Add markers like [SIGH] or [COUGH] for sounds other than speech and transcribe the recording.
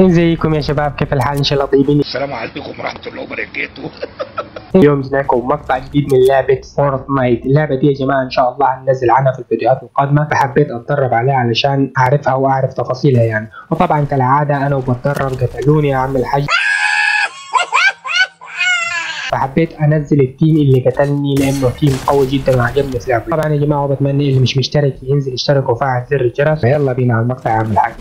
ازيكم يا شباب؟ كيف الحال؟ إن شاء الله طيبين. السلام عليكم ورحمة الله وبركاته. [LAUGHS] اليوم جيناكم مقطع جديد من لعبة Fortnite اللعبة دي يا جماعة إن شاء الله هننزل عنها في الفيديوهات القادمة. فحبيت أتدرب عليها علشان أعرفها واعرف تفاصيلها يعني. وطبعا كالعادة أنا وبتدرب قتلوني يا عم الحاج. فحبيت أنزل ال team اللي قتلني لأنه team قوي جدا وعجبني في اللعبة طبعا يا جماعة وبتمنى اللي مش مشترك ينزل يشترك وفعل زر الجرس. فيلا بينا على المقطع يا عم الحاج.